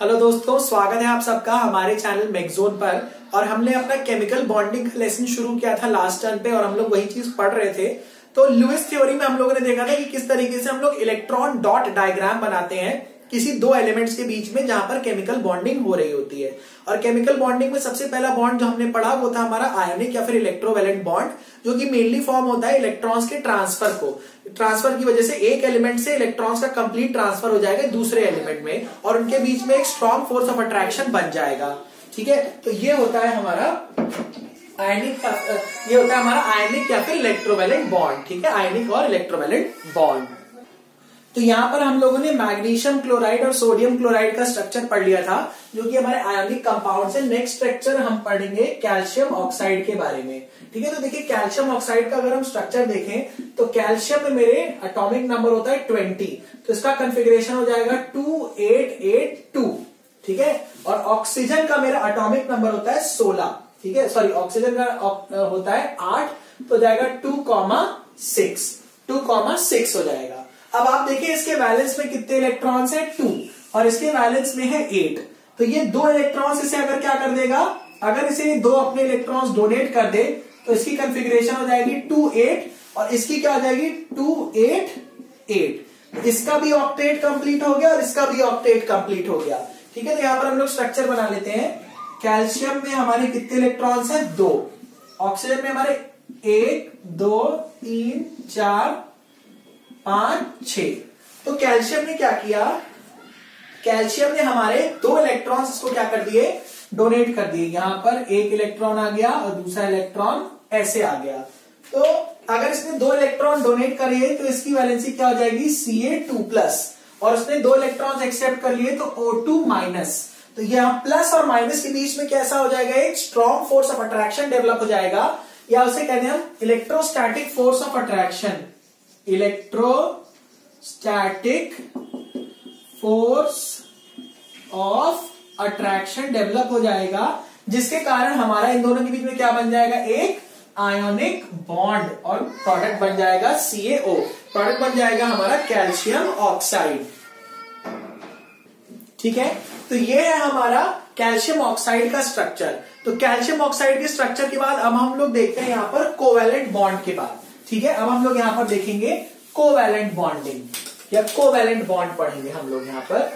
Hello दोस्तों, स्वागत है आप सबका हमारे चैनल मैगजोन पर। और हमने अपना केमिकल बॉन्डिंग का लेसन शुरू किया था लास्ट टर्न पे और हम लोग वही चीज़ पढ़ रहे थे। तो लुइस थ्योरी में हम लोगों ने देखा था कि किस तरीके से हम लोग इलेक्ट्रॉन डॉट डायग्राम बनाते हैं किसी दो एलिमेंट्स के बीच में जहाँ पर केमिकल बॉन्डिंग हो रही होती है। और केमिकल बॉन्डिंग में सबसे पहला बॉन्ड जो हमने पढ़ा वो था हमारा आयोनिक या फिर इलेक्ट्रोवेलेंट बॉन्ड जो कि मेनली फॉर्म होता है इलेक्ट्रॉन्स के ट्रांसफ़र को। ट्रांसफ़र की वजह से एक एलिमेंट से इलेक्ट्रॉन्स का कंप्लीट ट्रांसफ़र हो जाएगा दूसरे एलिमेंट में, और उनके बीच में एक स्ट्रॉन्ग फोर्स ऑफ़ अट्रैक्शन बन जाएगा। ठीक है? तो ये होता है हमारा आयनिक ये होता है हमारा आयनिक या फिर इलेक्ट्रोवेलेंट बॉन्ड ठीक है? आयनिक और इलेक्ट्रोवेलेंट बॉन्ड तो यहाँ पर हम लोगों ने मैग्नीशियम क्लोराइड और सोडियम क्लोराइड का स्ट्रक्चर पढ़ लिया था, जो कि हमारे आयोनिक कंपाउंड से नेक्स्ट स्ट्रक्चर हम पढ़ेंगे कैल्शियम ऑक्साइड के बारे में। ठीक है तो देखिए कैल्शियम ऑक्साइड का अगर हम स्ट्रक्चर देखें तो कैल्शियम में मेरे अटोमिक नंबर होता है ट्वेंटी तो इसका कन्फिग्रेशन हो जाएगा टू एट एट टू ठीक है? और ऑक्सीजन का मेरा अटोमिक नंबर होता है सोलह. ठीक है? सॉरी ऑक्सीजन का होता है आठ तो जाएगा two comma six two comma six हो जाएगा. अब आप देखिए, इसके बैलेंस में कितने इलेक्ट्रॉन्स है? टू और इसके बैलेंस में है एट तो ये दो इलेक्ट्रॉन्स इसे अगर क्या कर देगा? अगर इसे दो अपने इलेक्ट्रॉन्स डोनेट कर दे तो इसकी कंफिग्रेशन हो जाएगी टू एट और इसकी क्या हो जाएगी? टू एट एट इसका भी ऑक्टेट कंप्लीट हो गया और इसका भी ऑक्टेट कंप्लीट हो गया। ठीक है तो यहाँ पर हम लोग स्ट्रक्चर बना लेते हैं। कैल्शियम में हमारे कितने इलेक्ट्रॉन्स हैं? दो। ऑक्सीजन में हमारे एक, दो, तीन, चार, पाँच छ तो कैल्शियम ने क्या किया? कैल्शियम ने हमारे दो इलेक्ट्रॉन्स इसको क्या कर दिए? डोनेट कर दिए। यहाँ पर एक इलेक्ट्रॉन आ गया और दूसरा इलेक्ट्रॉन ऐसे आ गया। तो अगर इसने दो इलेक्ट्रॉन डोनेट करिए तो इसकी वैलेंसी क्या हो जाएगी? सी ए टू प्लस और उसने दो इलेक्ट्रॉन एक्सेप्ट कर लिए तो ओ टू माइनस तो यहाँ प्लस और माइनस के बीच में कैसा हो जाएगा? एक strong force of attraction develop हो जाएगा। या उसे कहते हैं electrostatic force of attraction electrostatic force of attraction develop हो जाएगा, जिसके कारण हमारा इन दोनों के बीच में क्या बन जाएगा? एक आयोनिक बॉन्ड और प्रोडक्ट बन जाएगा सीएओ प्रोडक्ट बन जाएगा हमारा कैल्शियम ऑक्साइड ठीक है? तो ये है हमारा कैल्शियम ऑक्साइड का स्ट्रक्चर तो कैल्शियम ऑक्साइड के स्ट्रक्चर के बाद अब हम लोग देखते हैं यहाँ पर कोवेलेंट बॉन्ड के बाद. ठीक है? अब हम लोग यहाँ पर देखेंगे कोवैलेंट बॉन्डिंग या कोवैलेंट बॉन्ड पढ़ेंगे हम लोग यहाँ पर.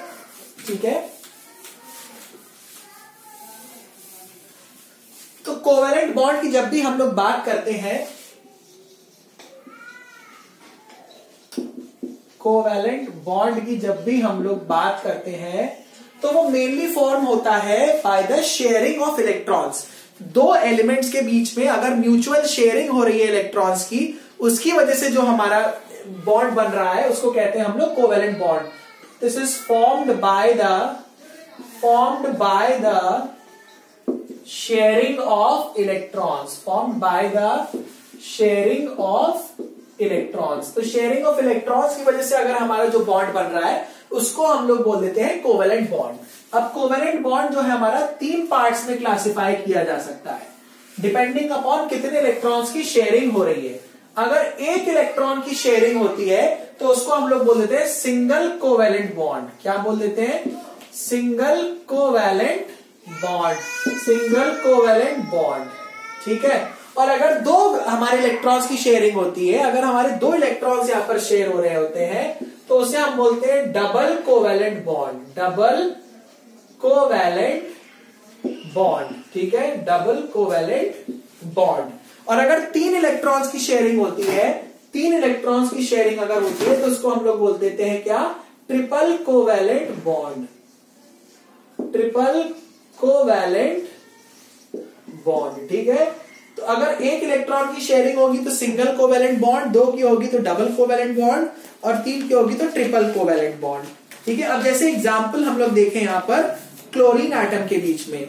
ठीक है? तो कोवैलेंट बॉन्ड की जब भी हम लोग बात करते हैं कोवेलेंट बॉन्ड की जब भी हम लोग बात करते हैं तो वो मेनली फॉर्म होता है by the sharing of electrons दो एलिमेंट्स के बीच में अगर म्यूचुअल शेयरिंग हो रही है इलेक्ट्रॉन्स की, उसकी वजह से जो हमारा बॉन्ड बन रहा है, उसको कहते हैं हम लोग covalent bond this is formed by the formed by the sharing of electrons formed by the sharing of electrons तो शेयरिंग ऑफ़ इलेक्ट्रॉन्स की वजह से अगर हमारा जो बॉन्ड बन रहा है, उसको हम लोग बोल देते हैं कोवेलेंट बॉन्ड अब कोवेलेंट बॉन्ड जो है हमारा तीन पार्ट्स में क्लासिफाई किया जा सकता है. डिपेंडिंग अपॉन कितने इलेक्ट्रॉन्स की शेयरिंग हो रही है. अगर एक इलेक्ट्रॉन की शेयरिंग होती है तो उसको हम लोग बोल देते हैं सिंगल कोवेलेंट बॉन्ड क्या बोल देते हैं? Single covalent bond, single covalent bond, ठीक है? और अगर दो हमारे इलेक्ट्रॉन्स की शेयरिंग होती है, अगर हमारे दो इलेक्ट्रॉन्स यहाँ पर शेयर हो रहे होते हैं तो उसे हम बोलते हैं double covalent bond double covalent bond ठीक है? डबल कोवेलेंट बॉन्ड और अगर तीन इलेक्ट्रॉन्स की शेयरिंग होती है, तीन इलेक्ट्रॉन्स की शेयरिंग अगर होती है तो उसको हम लोग बोल देते हैं क्या? Triple covalent bond triple covalent bond ठीक है? तो अगर एक इलेक्ट्रॉन की शेयरिंग होगी तो सिंगल कोवैलेंट बॉन्ड दो की होगी तो डबल कोवैलेंट बॉन्ड और तीन की होगी तो ट्रिपल कोवैलेंट बॉन्ड ठीक है? अब जैसे एग्ज़ाम्पल हम लोग देखें यहाँ पर क्लोरीन आइटम के बीच में।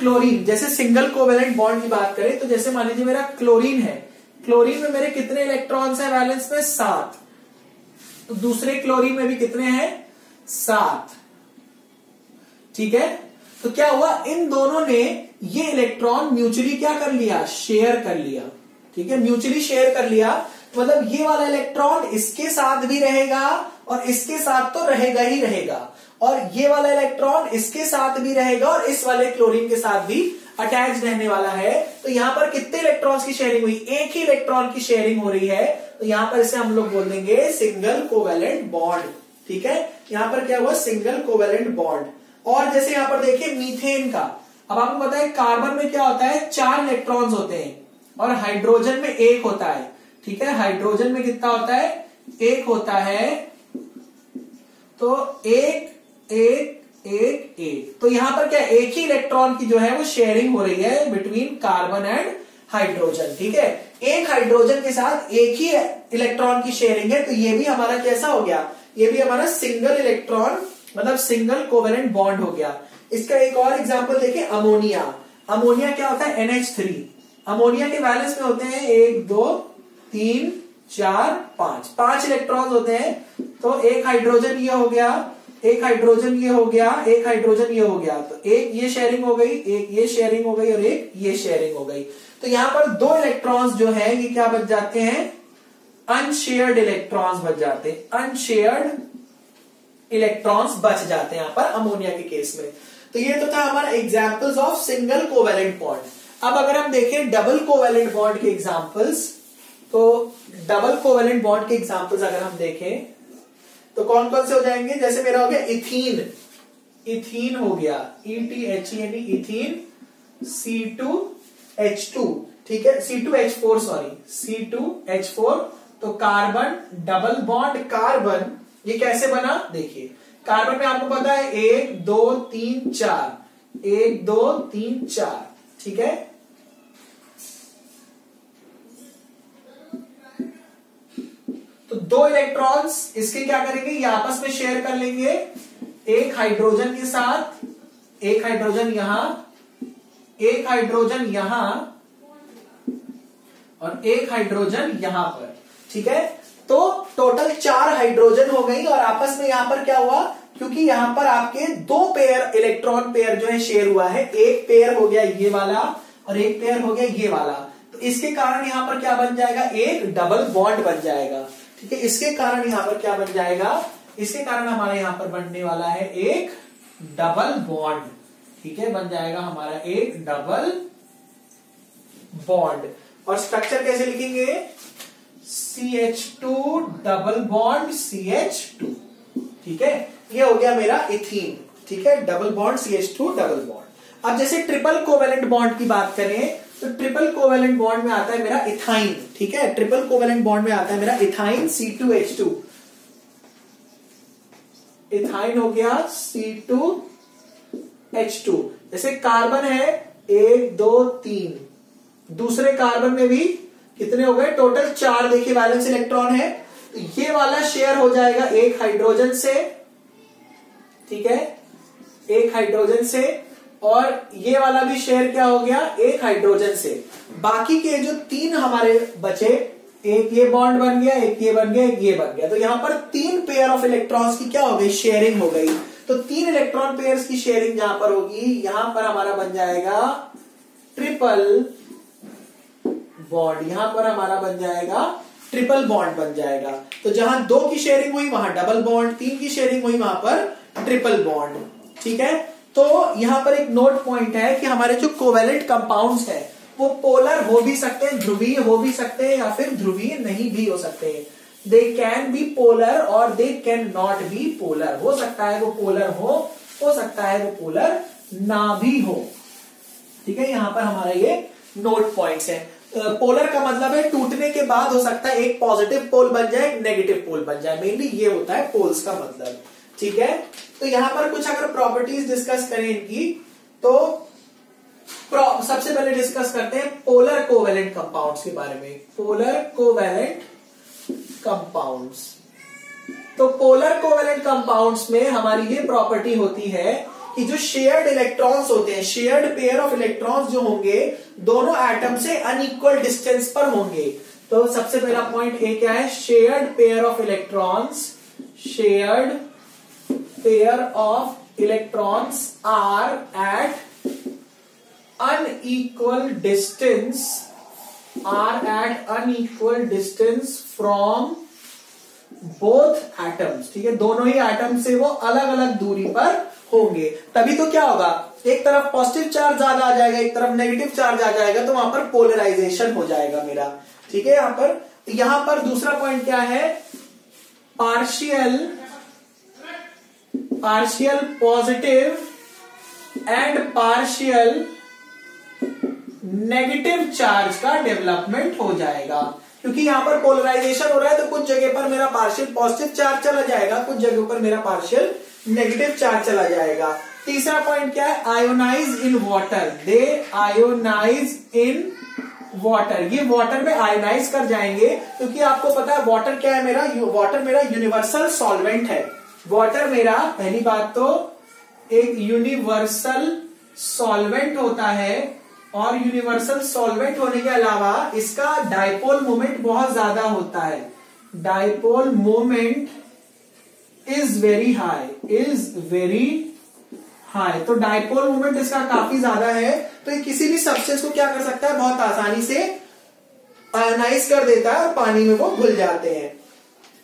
क्लोरीन जैसे सिंगल कोवेलेंट बॉन्ड की बात करें तो जैसे मान लीजिए मेरा क्लोरीन है क्लोरीन में मेरे कितने इलेक्ट्रॉन्स हैं वैलेंस में? सात। तो दूसरे क्लोरीन में भी कितने हैं? सात। ठीक है? तो क्या हुआ? इन दोनों ने ये इलेक्ट्रॉन म्यूचुअली क्या कर लिया? शेयर कर लिया। ठीक है? म्यूचुअली शेयर कर लिया। मतलब ये वाला इलेक्ट्रॉन इसके साथ भी रहेगा और इसके साथ तो रहेगा ही रहेगा। और ये वाला इलेक्ट्रॉन इसके साथ भी रहेगा और इस वाले क्लोरीन के साथ भी अटैच रहने वाला है। तो यहाँ पर कितने इलेक्ट्रॉन्स की शेयरिंग हुई? एक ही इलेक्ट्रॉन की शेयरिंग हो रही है। तो यहाँ पर इसे हम लोग बोल देंगे सिंगल कोवेलेंट बॉन्ड ठीक है? यहाँ पर क्या हुआ? सिंगल कोवेलेंट बॉन्ड और जैसे यहाँ पर देखिए मीथेन का। अब आपको पता है कार्बन में क्या होता है? चार इलेक्ट्रॉन्स होते हैं। और हाइड्रोजन में एक होता है। ठीक है? हाइड्रोजन में कितना होता है? एक होता है। तो एक एक एक एक। तो यहाँ पर क्या एक ही इलेक्ट्रॉन की जो है वो शेयरिंग हो रही है बिटवीन कार्बन एंड हाइड्रोजन ठीक है? एक हाइड्रोजन के साथ एक ही इलेक्ट्रॉन की शेयरिंग है। तो ये भी हमारा कैसा हो गया? ये भी हमारा सिंगल इलेक्ट्रॉन मतलब सिंगल कोवेलेंट बॉन्ड हो गया। इसका एक और एग्ज़ाम्पल देखिए अमोनिया अमोनिया क्या होता है? एनएच थ्री अमोनिया के बैलेंस में होते हैं एक, दो, तीन, चार, पाँच। पाँच इलेक्ट्रॉन्स होते हैं। तो एक हाइड्रोजन ये हो गया, एक हाइड्रोजन ये हो गया, एक हाइड्रोजन ये हो गया। तो एक ये शेयरिंग हो गई, एक ये शेयरिंग हो गई और एक ये शेयरिंग हो गई। तो यहाँ पर दो इलेक्ट्रॉन्स जो है, ये क्या बच जाते हैं? अनशेयर्ड इलेक्ट्रॉन्स बच जाते हैं। अनशेयर्ड इलेक्ट्रॉन्स बच जाते हैं यहाँ पर अमोनिया के केस में। तो ये तो था हमारा examples of single covalent bond अब अगर हम देखें डबल कोवेलेंट बॉन्ड के एग्जाम्पल्स तो डबल कोवेलेंट बॉन्ड के एग्जाम्पल्स अगर हम देखें तो कौन कौन से हो जाएँगे? जैसे मेरा हो गया इथीन इथीन हो गया। E T H N ethene C two H two ठीक है? C two H four sorry C two H four तो कार्बन डबल बॉन्ड कार्बन ये कैसे बना? देखिए, कार्बन में आपको पता है, एक, दो, तीन, चार। एक, दो, तीन, चार। ठीक है? तो दो इलेक्ट्रॉन्स इसके क्या करेंगे? ये आपस में शेयर कर लेंगे। एक हाइड्रोजन के साथ, एक हाइड्रोजन यहाँ, एक हाइड्रोजन यहाँ, और एक हाइड्रोजन यहाँ पर। ठीक है? तो टोटल चार हाइड्रोजन हो गई और आपस में यहाँ पर क्या हुआ? क्योंकि यहाँ पर आपके दो पेयर इलेक्ट्रॉन पेयर जो है शेयर हुआ है। एक पेयर हो गया ये वाला और एक पेयर हो गया ये वाला। तो इसके कारण यहाँ पर क्या बन जाएगा? एक डबल बॉन्ड बन जाएगा। ठीक है, इसके कारण यहाँ पर क्या बन जाएगा? इसके कारण हमारा यहाँ पर बनने वाला है एक डबल बॉन्ड ठीक है, बन जाएगा हमारा एक डबल बॉन्ड और स्ट्रक्चर कैसे लिखेंगे? C H two double bond C H two ठीक है? ये हो गया मेरा इथीन ठीक है? Double bond C H two double bond अब जैसे ट्रिपल कोवेलेंट बॉन्ड की बात करें तो ट्रिपल कोवेलेंट बॉन्ड में आता है मेरा इथाइन ठीक है? ट्रिपल कोवेलेंट बॉन्ड में आता है मेरा ethyne C two H two ethyne हो गया सी टू एच टू जैसे कार्बन है, एक, दो, तीन. दूसरे कार्बन में भी कितने हो गए? टोटल चार देखिए बैलेंस इलेक्ट्रॉन है। तो ये वाला शेयर हो जाएगा एक हाइड्रोजन से, ठीक है? एक हाइड्रोजन से, और ये वाला भी शेयर क्या हो गया? एक हाइड्रोजन से। बाकी के जो तीन हमारे बचे, एक ये बॉन्ड बन गया, एक ये बन गया, एक ये बन गया। तो यहाँ पर तीन पेयर ऑफ़ इलेक्ट्रॉन्स की क्या हो गई? शेयरिंग हो गई। तो तीन इलेक्ट्रॉन पेयर्स की शेयरिंग जहाँ पर होगी। यहाँ पर हमारा बन जाएगा ट्रिपल बॉन्ड यहाँ पर हमारा बन जाएगा ट्रिपल बॉन्ड बन जाएगा। तो जहाँ दो की शेयरिंग हुई, वहाँ डबल बॉन्ड तीन की शेयरिंग हुई, वहाँ पर ट्रिपल बॉन्ड ठीक है? तो यहाँ पर एक नोट पॉइंट है कि हमारे जो कोवेलेंट कंपाउंड्स है, वो पोलर हो भी सकते हैं, ध्रुवीय हो भी सकते हैं, या फिर ध्रुवीय नहीं भी हो सकते दे कैन बी पोलर और they can not be polar हो सकता है वो पोलर हो हो सकता है वो पोलर ना भी हो। ठीक है? यहाँ पर हमारा ये नोट पॉइंट्स है। पोलर का मतलब है टूटने के बाद हो सकता है एक पॉजिटिव पोल बन जाए नेगेटिव पोल बन जाए। मेनली ये होता है पोल्स का मतलब। ठीक है? तो यहाँ पर कुछ अगर प्रॉपर्टीज़ डिस्कस करें इनकी तो सबसे पहले डिस्कस करते हैं पोलर कोवेलेंट कंपाउंड्स के बारे में। पोलर कोवेलेंट कंपाउंड्स तो पोलर कोवेलेंट कंपाउंड्स में हमारी ये प्रॉपर्टी होती है कि जो शेयर्ड इलेक्ट्रॉन्स होते हैं शेयर्ड पेयर ऑफ़ इलेक्ट्रॉन्स जो होंगे, दोनों एटम से अनइक्वल डिस्टेंस पर होंगे। तो सबसे पहला पॉइंट ए क्या है? Shared pair of electrons shared pair of electrons are at unequal distance are at unequal distance from both atoms ठीक है? दोनों ही एटम से वो अलग अलग दूरी पर होंगे, तभी तो क्या होगा? एक तरफ़ पॉजिटिव चार्ज ज़्यादा आ जाएगा, एक तरफ़ नेगेटिव चार्ज आ जाएगा तो वहाँ पर पोलराइजेशन हो जाएगा मेरा। ठीक है, यहाँ पर यहाँ पर दूसरा पॉइंट क्या है? Partial partial positive and partial negative charge का डेवलपमेंट हो जाएगा। क्योंकि यहाँ पर पोलराइजेशन हो रहा है तो कुछ जगह पर मेरा पार्शियल पॉजिटिव चार्ज चला जाएगा, कुछ जगह पर मेरा पार्शियल नेगेटिव चार्ज चला जाएगा। तीसरा पॉइंट क्या है? Ionize in water they ionize in water ये वाटर में आयोनाइज कर जाएँगे, क्योंकि आपको पता है वाटर क्या है मेरा? वाटर मेरा यूनिवर्सल सॉल्वेंट है। वाटर मेरा, पहली बात तो एक यूनिवर्सल सॉल्वेंट होता है, और यूनिवर्सल सॉल्वेंट होने के अलावा इसका डायपोल मोमेंट बहुत ज़्यादा होता है। Dipole moment is very high is very high तो डायपोल मोमेंट इसका काफ़ी ज़्यादा है तो ये किसी भी सब्सटेंस को क्या कर सकता है? बहुत आसानी से आयोनाइज कर देता है और पानी में वो घुल जाते हैं।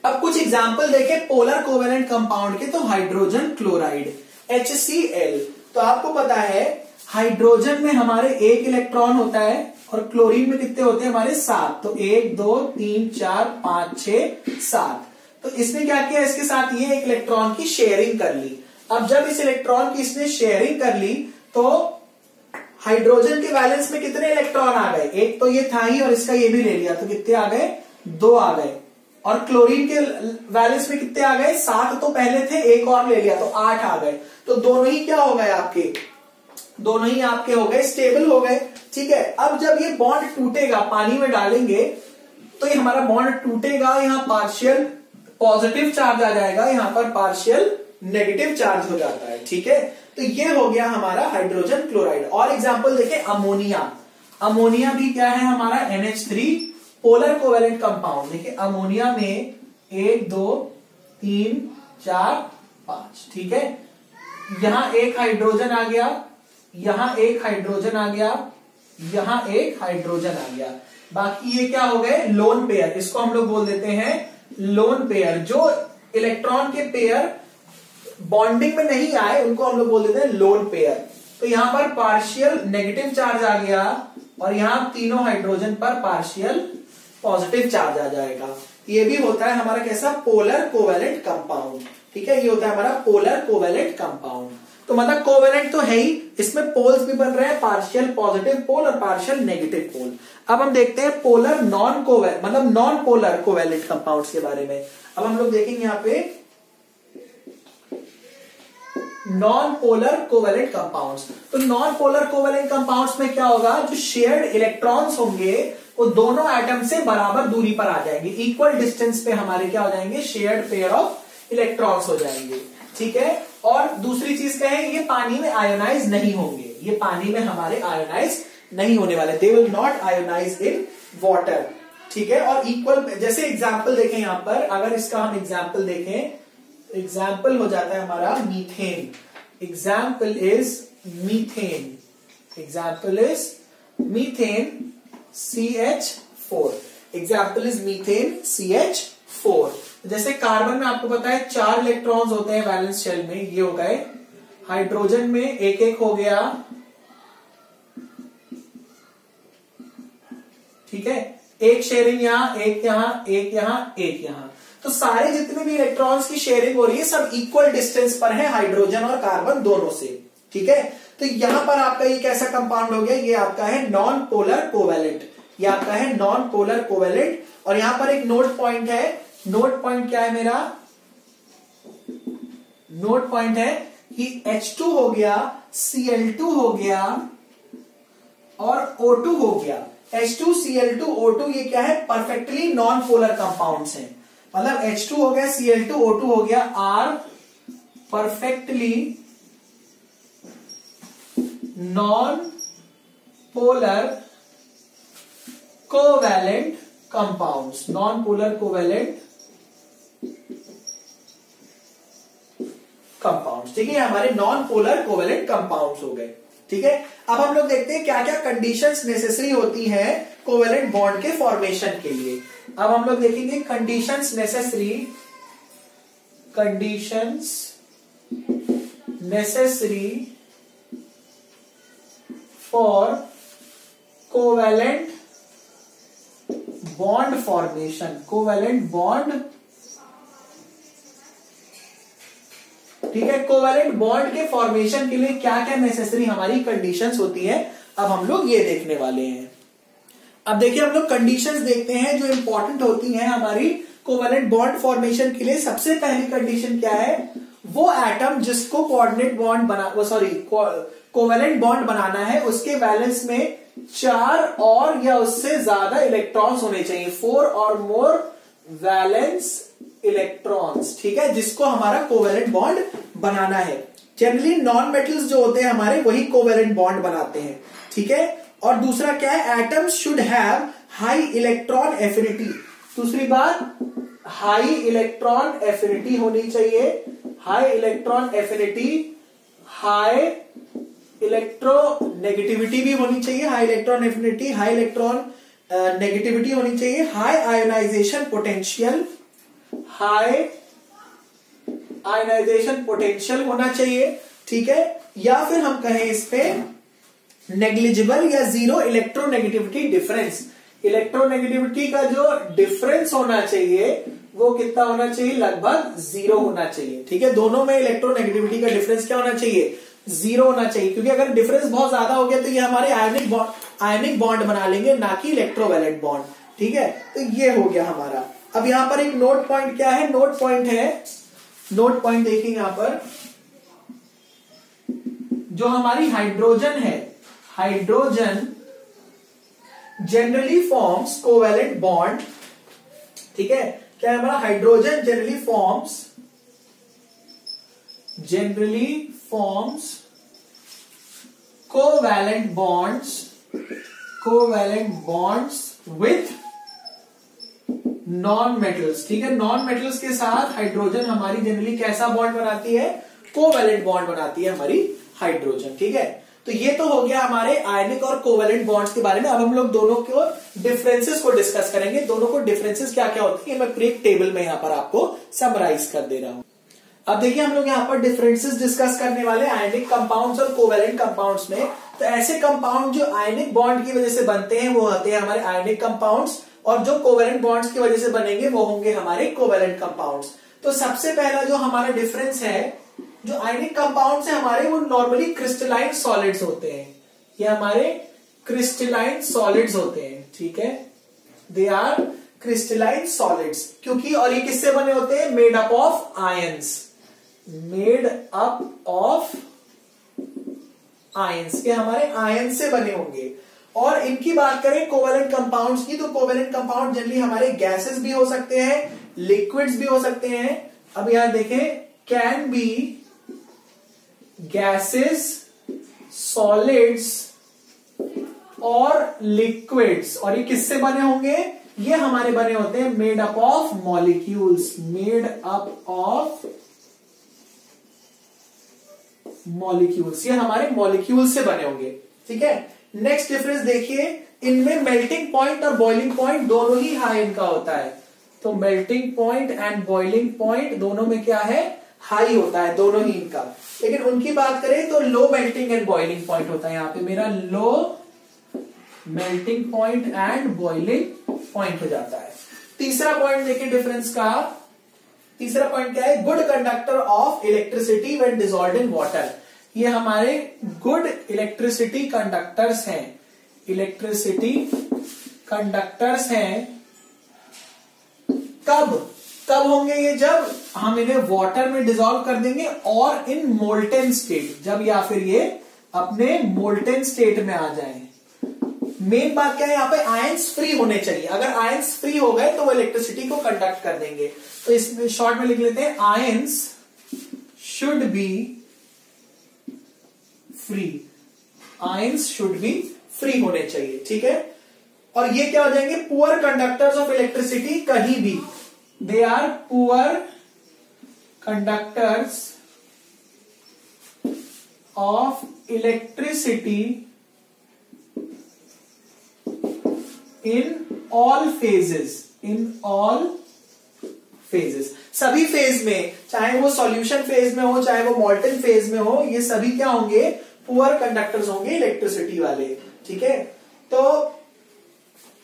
अब कुछ एग्ज़ाम्पल देखें पोलर कोवेलेंट कंपाउंड के तो हाइड्रोजन क्लोराइड एच तो आपको पता है हाइड्रोजन में हमारे एक इलेक्ट्रॉन होता है और क्लोरीन में कितने होते हैं? हमारे सात। तो एक, दो, तीन, चार, पाँच छ सात। तो इसने क्या किया? इसके साथ ये एक इलेक्ट्रॉन की शेयरिंग कर ली। अब जब इस इलेक्ट्रॉन की इसने शेयरिंग कर ली तो हाइड्रोजन के बैलेंस में कितने इलेक्ट्रॉन आ गए? एक तो ये था ही और इसका ये भी ले लिया। तो कितने आ गए? दो आ गए। और क्लोरीन के वैलेंस में कितने आ गए? सात तो पहले थे, एक और ले लिया तो आठ आ गए। तो दोनों ही क्या हो गए आपके? दोनों ही आपके हो गए स्टेबल हो गए। ठीक है? अब जब ये बॉन्ड टूटेगा, पानी में डालेंगे तो ये हमारा बॉन्ड टूटेगा यहाँ पार्शियल पॉजिटिव चार्ज आ जाएगा, यहाँ पर पार्शियल नेगेटिव चार्ज हो जाता है, ठीक है? तो ये हो गया हमारा हाइड्रोजन क्लोराइड और एग्ज़ाम्पल देखें अमोनिया अमोनिया भी क्या है हमारा? NH3 पोलर कोवेलेंट कंपाउंड देखिए अमोनिया में एक, दो, तीन, चार, पाँच, ठीक है? यहाँ एक हाइड्रोजन आ गया, यहाँ एक हाइड्रोजन आ गया, यहाँ एक हाइड्रोजन आ गया। बाकी ये क्या हो गए? लोन पेयर इसको हम लोग बोल देते हैं लोन पेयर जो इलेक्ट्रॉन के पेयर बॉन्डिंग में नहीं आए, उनको हम लोग बोल देते हैं लोन पेयर तो यहाँ पर पार्शियल नेगेटिव चार्ज आ गया और यहाँ तीनों हाइड्रोजन पर पार्शियल पॉजिटिव चार्ज आ जाएगा. ये भी होता है हमारा कैसा? पोलर कोवेलेंट कंपाउंड ठीक है? ये होता है हमारा पोलर कोवेलेंट कंपाउंड तो मतलब कोवेलेंट तो है ही, इसमें पोल्स भी बन रहे हैं पार्शियल पॉजिटिव पोल और पार्शियल नेगेटिव पोल अब हम देखते हैं पोलर नॉन कोवे मतलब नॉन पोलर कोवेलेंट कंपाउंड्स के बारे में। अब हम लोग देखेंगे यहाँ पे नॉन पोलर कोवेलेंट कंपाउंड्स तो नॉन पोलर कोवेलेंट कंपाउंड्स में क्या होगा? जो शेयर्ड इलेक्ट्रॉन्स होंगे, वो दोनों एटम से बराबर दूरी पर आ जाएँगे। इक्वल डिस्टेंस पे हमारे क्या हो जाएँगे? शेयर्ड पेयर ऑफ़ इलेक्ट्रॉन्स हो जाएँगे। ठीक है? और दूसरी चीज़ क्या है ये पानी में आयोनाइज नहीं होंगे। ये पानी में हमारे आयोनाइज नहीं होने वाले। They will not ionize in water ठीक है? और इक्वल जैसे एग्ज़ाम्पल देखें यहाँ पर, अगर इसका हम एग्ज़ाम्पल देखें एग्ज़ाम्पल हो जाता है हमारा methane example is methane example is methane C H four example is methane C H four जैसे कार्बन में आपको पता है चार इलेक्ट्रॉन्स होते हैं बैलेंस शेल में, ये हो गए। हाइड्रोजन में एक एक हो गया। ठीक है? एक शेयरिंग यहाँ, एक यहाँ एक यहाँ एक यहाँ। तो सारे जितने भी इलेक्ट्रॉन्स की शेयरिंग हो रही है, सब इक्वल डिस्टेंस पर है हाइड्रोजन और कार्बन दोनों से। ठीक है? तो यहाँ पर आपका ये कैसा कंपाउंड हो गया? ये आपका है नॉन पोलर कोवेलेंट ये आपका है नॉन पोलर कोवेलेंट और यहाँ पर एक नोट पॉइंट है। नोट पॉइंट क्या है मेरा? नोट पॉइंट है कि H2 हो गया Cl2 हो गया और O2 हो गया। H2 Cl2 O2 ये क्या है? परफेक्टली नॉन पोलर कंपाउंड है। मतलब H2 हो गया Cl2 O2 हो गया are perfectly non polar covalent compounds non polar covalent compounds ठीक है हमारे नॉन पोलर कोवेलेंट कंपाउंड्स हो गए। ठीक है? अब हम लोग देखते हैं क्या क्या कंडीशंस नेसेसरी होती है कोवेलेंट बॉन्ड के फॉर्मेशन के लिए। अब हम लोग देखेंगे conditions necessary conditions necessary for covalent bond formation covalent bond ठीक है? कोवेलेंट बॉन्ड के फॉर्मेशन के लिए क्या क्या नेसेसरी हमारी कंडीशंस होती है, अब हम लोग ये देखने वाले हैं। अब देखिए, हम लोग कंडीशंस देखते हैं जो इंपॉर्टेंट होती हैं हमारी कोवेलेंट बॉन्ड फॉर्मेशन के लिए। सबसे पहली कंडीशन क्या है? वो एटम जिसको कोऑर्डिनेट बॉन्ड बना, वो सॉरी कोवेलेंट बॉन्ड बनाना है, उसके बैलेंस में चार और या उससे ज़्यादा इलेक्ट्रॉन्स होने चाहिए। फोर और मोर वैलेंस इलेक्ट्रॉन्स ठीक है? जिसको हमारा कोवेलेंट बॉन्ड बनाना है। जनरली नॉन मेटल्स जो होते हैं हमारे, वही कोवेलेंट बॉन्ड बनाते हैं। ठीक है? और दूसरा क्या है? Atoms should have high electron affinity दूसरी बात हाई इलेक्ट्रॉन एफिनिटी होनी चाहिए। High electron affinity high electronegativity भी होनी चाहिए। High electron affinity high electron negativity होनी चाहिए। High ionization potential high ionization potential होना चाहिए, ठीक है? या फिर हम कहें इस पे नेग्लिजिबल या ज़ीरो इलेक्ट्रोनेगेटिविटी डिफरेंस इलेक्ट्रोनेगेटिविटी का जो डिफरेंस होना चाहिए, वो कितना होना चाहिए? लगभग ज़ीरो होना चाहिए, ठीक है? दोनों में इलेक्ट्रोनेगेटिविटी का डिफरेंस क्या होना चाहिए? ज़ीरो होना चाहिए, क्योंकि अगर डिफरेंस बहुत ज़्यादा हो गया तो ये हमारे आयनिक बॉन्ड आयनिक बॉन्ड बना लेंगे, ना कि इलेक्ट्रोवैलेंट बॉन्ड ठीक है? तो ये हो गया हमारा। अब यहाँ पर एक नोट पॉइंट क्या है? नोट पॉइंट है नोट पॉइंट देखिए यहाँ पर। जो हमारी हाइड्रोजन है hydrogen generally forms covalent bond ठीक है? क्या है हमारा? Hydrogen generally forms generally forms covalent bonds covalent bonds with non metals ठीक है? नॉन मेटल्स के साथ हाइड्रोजन हमारी जनरली कैसा बॉन्ड बनाती है? कोवैलेंट बॉन्ड बनाती है हमारी हाइड्रोजन ठीक है? तो ये तो हो गया हमारे आयनिक और कोवेलेंट बॉन्ड्स के बारे में। अब हम लोग दोनों को डिफरेंसेस को डिस्कस करेंगे। दोनों को डिफरेंसेस क्या क्या होती है मैं प्रीक टेबल में यहाँ पर आपको समराइज कर दे रहा हूँ। अब देखिए, हम लोग यहाँ पर डिफरेंसेस डिस्कस करने वाले आयनिक कंपाउंड्स और कोवेलेंट कंपाउंड्स में। तो ऐसे कंपाउंड जो आयनिक बॉन्ड की वजह से बनते हैं, वो होते हैं हमारे आयनिक कंपाउंड्स और जो कोवेलेंट बॉन्ड्स की वजह से बनेंगे, वो होंगे हमारे कोवेलेंट कंपाउंड्स तो सबसे पहला जो हमारा डिफरेंस है, जो आयनिक कंपाउंड्स है हमारे, वो नॉर्मली क्रिस्टलाइन सॉलिड्स होते हैं. ये हमारे क्रिस्टलाइन सॉलिड्स होते हैं, ठीक है? दे आर क्रिस्टलाइन सॉलिड्स क्योंकि, और ये किससे बने होते हैं? Made up of ions made up of ions के हमारे आयन से बने होंगे. और इनकी बात करें कोवेलेंट कंपाउंड्स की तो कोवेलेंट कंपाउंड जनरली हमारे गैसेस भी हो सकते हैं लिक्विड्स भी हो सकते हैं। अब यहाँ देखें कैन बी गैसेस सॉलिड्स और लिक्विड्स और ये किससे बने होंगे? ये हमारे बने होते हैं made up of molecules made up of molecules ये हमारे मॉलिक्यूल से बने होंगे, ठीक है? नेक्स्ट डिफरेंस देखिए, इनमें मेल्टिंग पॉइंट और बॉइलिंग पॉइंट दोनों ही हाई इनका होता है। तो melting point and boiling point दोनों में क्या है? हाई होता है, दोनों ही इनका। लेकिन उनकी बात करें तो low melting and boiling point होता है यहाँ पे। मेरा low melting point and boiling point हो जाता है। तीसरा पॉइंट देखिए डिफरेंस का। तीसरा पॉइंट क्या है? Good conductor of electricity when dissolve in water ये हमारे गुड इलेक्ट्रिसिटी कंडक्टर्स हैं। इलेक्ट्रिसिटी कंडक्टर्स हैं। कब? कब होंगे ये? जब हम इन्हें वाटर में डिजोल्व कर देंगे और इन मोल्टेन स्टेट जब या फिर ये अपने मोल्टेन स्टेट में आ जाए। मेन बात क्या है? यहाँ पे आयंस फ्री होने चाहिए। अगर आयंस फ्री हो गए तो वो इलेक्ट्रिसिटी को कंडक्ट कर देंगे। तो इसमें शॉर्ट में लिख लेते हैं ions should be free ions should be free होने चाहिए, ठीक है? और ये क्या हो जाएँगे? पुअर कंडक्टर्स ऑफ़ इलेक्ट्रिसिटी कहीं भी। They are poor conductors of electricity in all phases in all phases सभी फ़ेज़ में, चाहे वो सॉल्यूशन फ़ेज़ में हो, चाहे वो मॉल्टन फ़ेज़ में हो, ये सभी क्या होंगे? पुअर कंडक्टर्स होंगे इलेक्ट्रिसिटी वाले, ठीक है? तो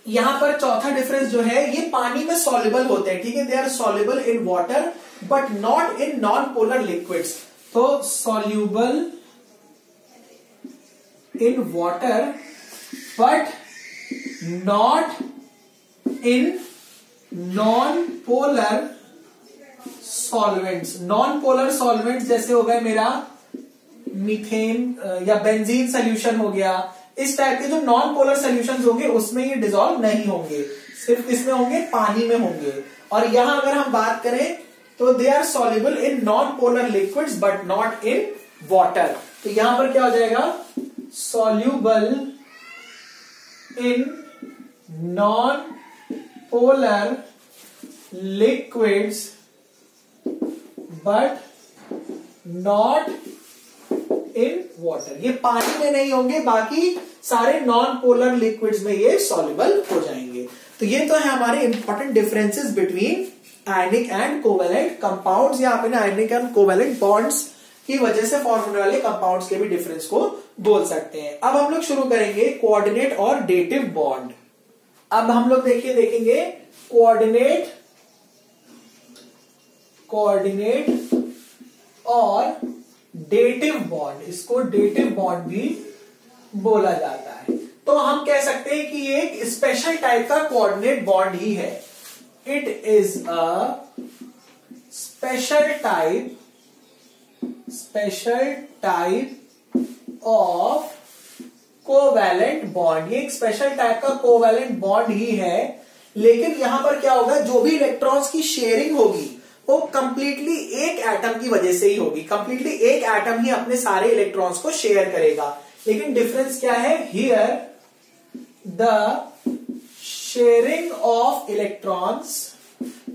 यहाँ पर चौथा डिफरेंस जो है, ये पानी में सॉल्युबल होते हैं, ठीक है? They are soluble in water but not in non polar liquids तो soluble in water but not in non polar solvents non polar solvents जैसे हो गए मेरा मीथेन या बेंजीन सोल्यूशन हो गया। इस टाइप के जो नॉन पोलर सोल्यूशन होंगे, उसमें ये डिजोल्व नहीं होंगे। सिर्फ़ इसमें होंगे, पानी में होंगे। और यहाँ अगर हम बात करें तो they are soluble in non polar liquids but not in water तो यहाँ पर क्या हो जाएगा? Soluble in non polar liquids but not in water ये पानी में नहीं होंगे, बाकी सारे नॉन पोलर लिक्विड्स में ये सॉल्युबल हो जाएँगे। तो ये तो है हमारे important differences between ionic and covalent compounds या आपने आयनिक एंड कोवेलेंट बॉन्ड्स की वजह से फॉर्म होने वाले कंपाउंड्स के भी डिफरेंस को बोल सकते हैं। अब हम लोग शुरू करेंगे कोऑर्डिनेट और डेटिव बॉन्ड अब हम लोग देखिए, देखेंगे कोऑर्डिनेट कोऑर्डिनेट और डेटिव बॉन्ड इसको डेटिव बॉन्ड भी बोला जाता है। तो हम कह सकते हैं कि ये एक स्पेशल टाइप का कोऑर्डिनेट बॉन्ड ही है। It is a special type special type of covalent bond ये एक स्पेशल टाइप का कोवैलेंट बॉन्ड ही है। लेकिन यहाँ पर क्या होगा? जो भी इलेक्ट्रॉन्स की शेयरिंग होगी वो कंप्लीटली एक एटम की वजह से ही होगी। कंप्लीटली एक एटम ही अपने सारे इलेक्ट्रॉन्स को शेयर करेगा। लेकिन डिफरेंस क्या है? Here the sharing of electrons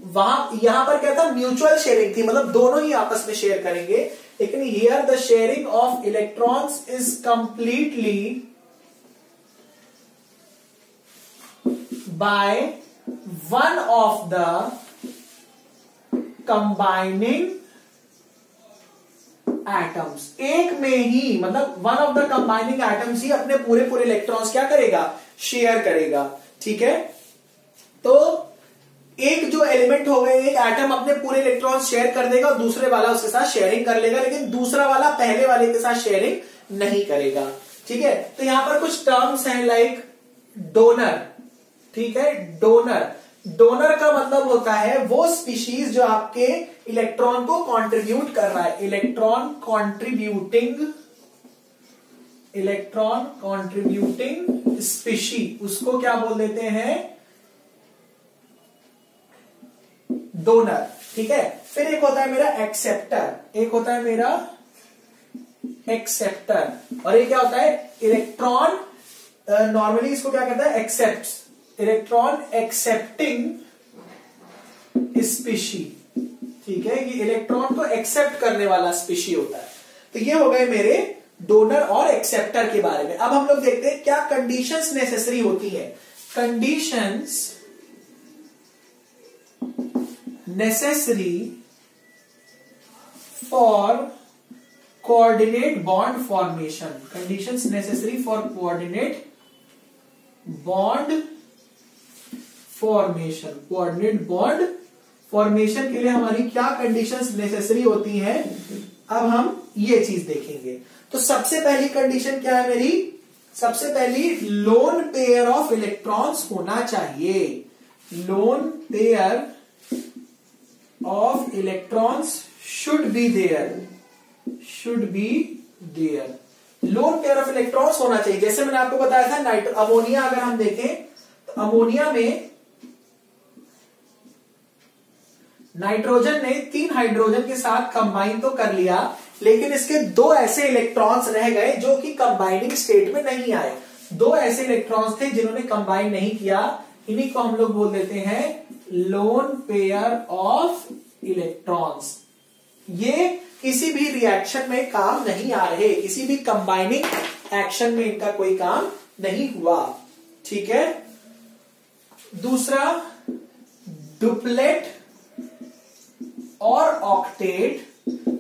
वहाँ, यहाँ पर क्या था? म्यूचुअल शेयरिंग थी मतलब दोनों ही आपस में शेयर करेंगे। लेकिन here the sharing of electrons is completely by one of the combining atoms एक में ही मतलब one of the combining atoms ही अपने पूरे पूरे इलेक्ट्रॉन्स क्या करेगा? शेयर करेगा, ठीक है? तो एक जो एलिमेंट हो गए, एक एटम अपने पूरे इलेक्ट्रॉन शेयर कर देगा और दूसरे वाला उसके साथ शेयरिंग कर लेगा, लेकिन दूसरा वाला पहले वाले के साथ शेयरिंग नहीं करेगा, ठीक है? तो यहाँ पर कुछ टर्म्स हैं लाइक डोनर ठीक है? डोनर डोनर का मतलब होता है वो स्पीशीज जो आपके इलेक्ट्रॉन को कंट्रीब्यूट कर रहा है। Electron contributing electron contributing species उसको क्या बोल देते हैं? डोनर, ठीक है? फिर एक होता है मेरा एक्सेप्टर एक होता है मेरा एक्सेप्टर और ये क्या होता है? इलेक्ट्रॉन नॉर्मली इसको क्या कहता है? एक्सेप्ट इलेक्ट्रॉन एक्सेप्टिंग स्पीशी ठीक है? ये इलेक्ट्रॉन को एक्सेप्ट करने वाला स्पीशी होता है। तो ये हो गए मेरे डोनर और एक्सेप्टर के बारे में। अब हम लोग देखते हैं क्या कंडीशंस नेसेसरी होती है। Conditions necessary for coordinate bond formation conditions necessary for coordinate bond formation, coordinate bond formation के लिए हमारी क्या कंडीशंस नेसेसरी होती हैं? अब हम ये चीज़ देखेंगे। तो सबसे पहली कंडीशन क्या है मेरी? सबसे पहली लोन पेयर ऑफ़ इलेक्ट्रॉन्स होना चाहिए। Lone pair of electrons should be there should be there lone pair of electrons होना चाहिए। जैसे मैंने आपको बताया था नाइट्रो अमोनिया अगर हम देखें तो अमोनिया में नाइट्रोजन ने तीन हाइड्रोजन के साथ कंबाइन तो कर लिया, लेकिन इसके दो ऐसे इलेक्ट्रॉन्स रह गए जो कि कंबाइनिंग स्टेट में नहीं आए। दो ऐसे इलेक्ट्रॉन्स थे जिन्होंने कंबाइन नहीं किया। इन्हीं को हम लोग बोल देते हैं लोन पेयर ऑफ़ इलेक्ट्रॉन्स ये किसी भी रिएक्शन में काम नहीं आ रहे। किसी भी कंबाइनिंग एक्शन में इनका कोई काम नहीं हुआ। ठीक है? दूसरा डुप्लेट और ऑक्टेट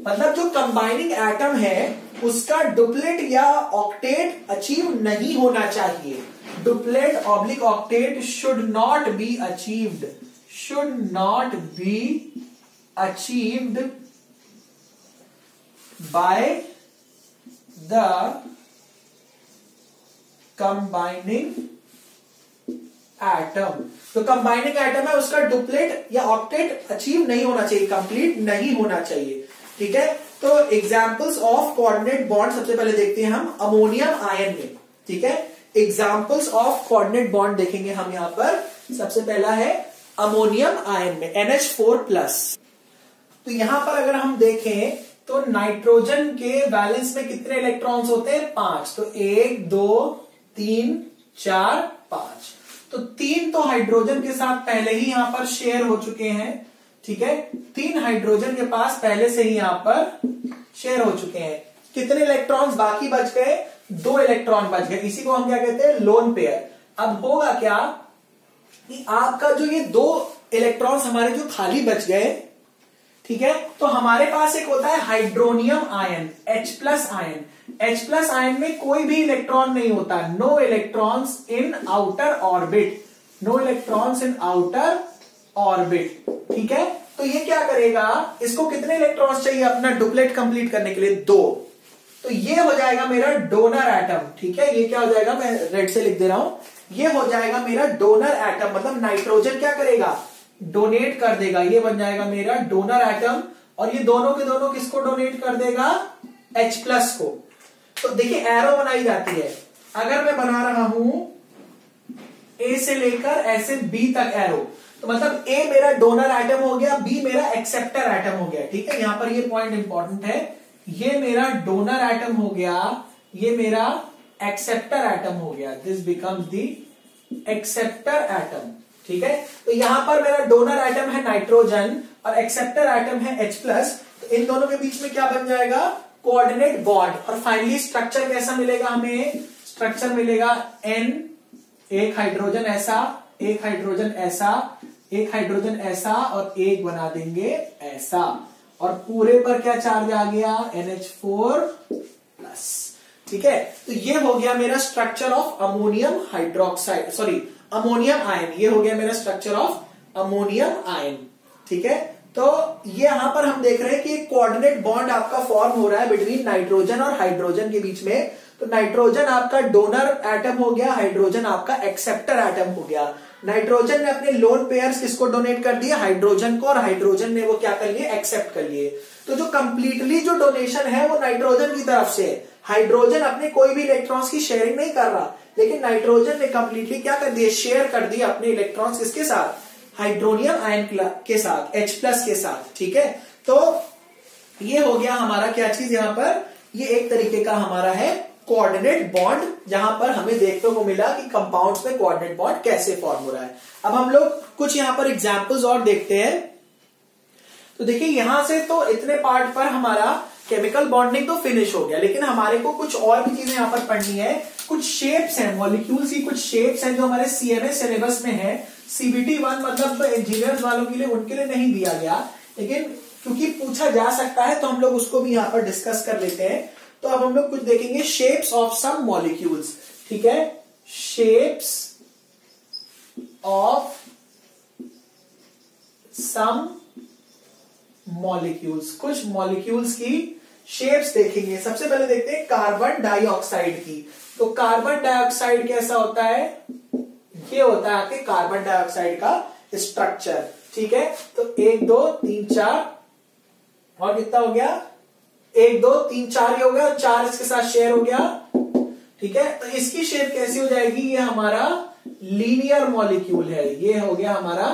मतलब जो कंबाइनिंग एटम है, उसका डुप्लेट या ऑक्टेट अचीव नहीं होना चाहिए। Duplet oblique octet should not be achieved should not be achieved by the combining atom तो कंबाइनिंग एटम है, उसका डुप्लेट या ऑक्टेट अचीव नहीं होना चाहिए कंप्लीट नहीं होना चाहिए। ठीक है? तो एग्जाम्पल्स ऑफ़ कोऑर्डिनेट बॉन्ड सबसे पहले देखते हैं हम अमोनियम आयन में। ठीक है? एग्जाम्पल्स ऑफ़ कोऑर्डिनेट बॉन्ड देखेंगे हम यहाँ पर। सबसे पहला है अमोनियम आयन में NH4 प्लस तो यहाँ पर अगर हम देखें तो नाइट्रोजन के बैलेंस में कितने इलेक्ट्रॉन्स होते हैं? पाँच। तो एक, दो, तीन, चार, पाँच। तो तीन तो हाइड्रोजन के साथ पहले ही यहाँ पर शेयर हो चुके हैं, ठीक है? तीन हाइड्रोजन के पास पहले से ही यहाँ पर शेयर हो चुके हैं। कितने इलेक्ट्रॉन्स बाकी बच गए? दो इलेक्ट्रॉन बच गए। इसी को हम क्या कहते हैं? लोन पेयर अब होगा क्या कि आपका जो ये दो इलेक्ट्रॉन्स हमारे जो खाली बच गए ठीक है? तो हमारे पास एक होता है hydronium ion, H plus ion. H plus ion में कोई भी इलेक्ट्रॉन नहीं होता। No electrons in outer orbit no electrons in outer orbit ठीक है? तो ये क्या करेगा? इसको कितने इलेक्ट्रॉन्स चाहिए अपना डुप्लेट कंप्लीट करने के लिए? दो। तो ये हो जाएगा मेरा डोनर एटम ठीक है? ये क्या हो जाएगा? मैं रेड से लिख दे रहा हूँ। ये हो जाएगा मेरा डोनर एटम मतलब नाइट्रोजन क्या करेगा? डोनेट कर देगा, ये बन जाएगा मेरा डोनर एटम, और ये दोनों के दोनों किसको डोनेट कर देगा? H प्लस को। तो देखिए एरो बनाई जाती है। अगर मैं बना रहा हूँ ए से लेकर ऐसे बी तक एरो तो मतलब ए मेरा डोनर एटम हो गया बी मेरा एक्सेप्टर एटम हो गया। ठीक है, यहाँ पर ये पॉइंट इंपॉर्टेंट है। ये मेरा डोनर एटम हो गया, ये मेरा एक्सेप्टर एटम हो गया। This becomes the acceptor atom ठीक है? तो यहाँ पर मेरा डोनर आइटम है नाइट्रोजन और एक्सेप्टर आइटम है H प्लस तो इन दोनों के बीच में क्या बन जाएगा? कोऑर्डिनेट बॉन्ड और फाइनली स्ट्रक्चर कैसा मिलेगा हमें? स्ट्रक्चर मिलेगा एन एक हाइड्रोजन ऐसा, एक हाइड्रोजन ऐसा, एक हाइड्रोजन ऐसा और एक बना देंगे ऐसा. और पूरे पर क्या चार्ज आ गया? NH4 प्लस ठीक है? तो ये हो गया मेरा structure of ammonium hydroxide sorry ammonium ion, ये हो गया मेरा स्ट्रक्चर ऑफ़ अमोनियम आयन, ठीक है? तो ये यहाँ पर हम देख रहे हैं कि कोऑर्डिनेट बॉन्ड आपका फॉर्म हो रहा है बिटवीन नाइट्रोजन और हाइड्रोजन के बीच में। तो नाइट्रोजन आपका डोनर एटम हो गया हाइड्रोजन आपका एक्सेप्टर एटम हो गया। नाइट्रोजन ने अपने लोन पेयर्स किसको डोनेट कर दिया हाइड्रोजन को, और हाइड्रोजन ने वो क्या कर लिए? एक्सेप्ट कर लिए। तो जो कंप्लीटली जो डोनेशन है वो नाइट्रोजन की तरफ़ से। हाइड्रोजन अपने कोई भी इलेक्ट्रॉन्स की शेयरिंग नहीं कर रहा। लेकिन नाइट्रोजन ने कंप्लीटली क्या कर दिया? शेयर कर दिया अपने इलेक्ट्रॉन्स किसके साथ? हाइड्रोनियम आयन के साथ, H प्लस के साथ, ठीक है? तो ये हो गया हमारा क्या चीज़ यहाँ पर? ये एक तरीके का हमारा है कोऑर्डिनेट बॉन्ड जहाँ पर हमें देखने को मिला कि कंपाउंड्स में कोऑर्डिनेट बॉन्ड कैसे फॉर्म हो रहा है। अब हम लोग कुछ यहाँ पर एग्जांपल्स और देखते हैं। तो देखिए, यहाँ से तो इतने पार्ट पर हमारा केमिकल बॉन्डिंग तो फिनिश हो गया, लेकिन हमारे को कुछ और भी चीज़ें यहाँ पर पढ़नी है। कुछ शेप्स हैं मॉलिक्यूल्स की कुछ शेप्स हैं जो हमारे सीएमएस सिलेबस में है। सीबीटी वन मतलब इंजीनियर्स वालों के लिए, उनके लिए नहीं दिया गया। लेकिन क्योंकि पूछा जा सकता है तो हम लोग उसको भी यहाँ पर डिस्कस कर लेते हैं। तो अब हम लोग कुछ देखेंगे शेप्स ऑफ़ सम मॉलिक्यूल्स ठीक है? शेप्स ऑफ़ सम मॉलिक्यूल्स कुछ मॉलिक्यूल्स की शेप्स देखेंगे। सबसे पहले देखते हैं कार्बन डाइऑक्साइड की। तो कार्बन डाइऑक्साइड कैसा होता है? ये होता है आपके कार्बन डाइऑक्साइड का स्ट्रक्चर ठीक है? तो एक, दो, तीन, चार, और कितना हो गया? एक, दो, तीन, चार ही हो गया, चार इसके साथ शेयर हो गया, ठीक है? तो इसकी शेप कैसी हो जाएगी? ये हमारा लीनियर मॉलिक्यूल है। ये हो गया हमारा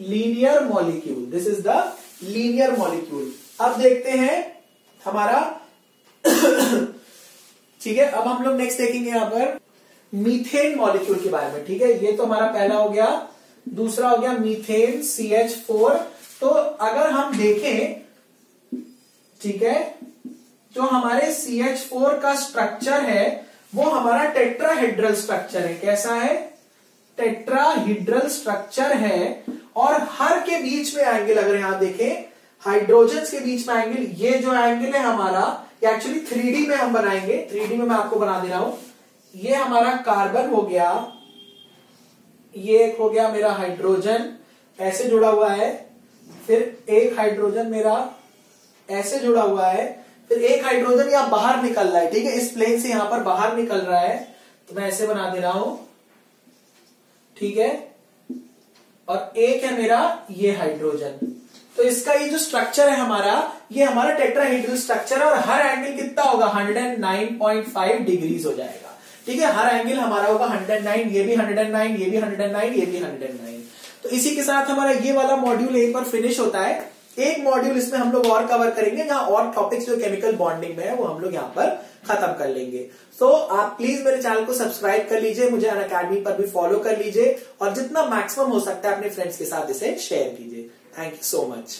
linear molecule this is the linear molecule अब देखते हैं हमारा ठीक है, अब हम लोग नेक्स्ट देखेंगे यहाँ पर मीथेन मॉलिक्यूल के बारे में, ठीक है? ये तो हमारा पहला हो गया, दूसरा हो गया मीथेन सी एच फोर तो अगर हम देखें, ठीक है, जो हमारे सी एच फोर का स्ट्रक्चर है, वो हमारा टेट्राहेड्रल स्ट्रक्चर है। कैसा है? टेट्राहिड्रल स्ट्रक्चर है और हर के बीच में एंगल अगर यहाँ देखें हाइड्रोजन के बीच में एंगल ये जो एंगल है हमारा, ये एक्चुअली थ्री में हम बनाएँगे। थ्री में मैं आपको बना दे रहा हूँ। ये हमारा कार्बन हो गया। ये एक हो गया मेरा हाइड्रोजन ऐसे जुड़ा हुआ है। फिर एक हाइड्रोजन मेरा ऐसे जुड़ा हुआ है। फिर एक हाइड्रोजन यहाँ बाहर निकल रहा है, ठीक है? इस प्लेन से यहाँ पर बाहर निकल रहा है। तो मैं ऐसे बना दे रहा हूँ। ठीक है? और एक है मेरा ये हाइड्रोजन तो इसका ये जो स्ट्रक्चर है हमारा, ये हमारा टेट्राहेड्रल स्ट्रक्चर है और हर एंगल कितना होगा? 109.5 डिग्रीज हो जाएगा. ठीक है? हर एंगल हमारा होगा 109 ये भी 109 ये भी 109 ये भी 109 तो इसी के साथ हमारा ये वाला मॉड्यूल एक बार फिनिश होता है. एक मॉड्यूल इसमें हम लोग और कवर करेंगे, जहाँ और टॉपिक्स जो केमिकल बॉन्डिंग में है, वो हम लोग यहाँ पर खत्म कर लेंगे। सो so, आप प्लीज़ मेरे चैनल को सब्सक्राइब कर लीजिए मुझे अन अकेडमी पर भी फॉलो कर लीजिए और जितना मैक्सिमम हो सकता है अपने फ्रेंड्स के साथ इसे शेयर कीजिए। Thank you so much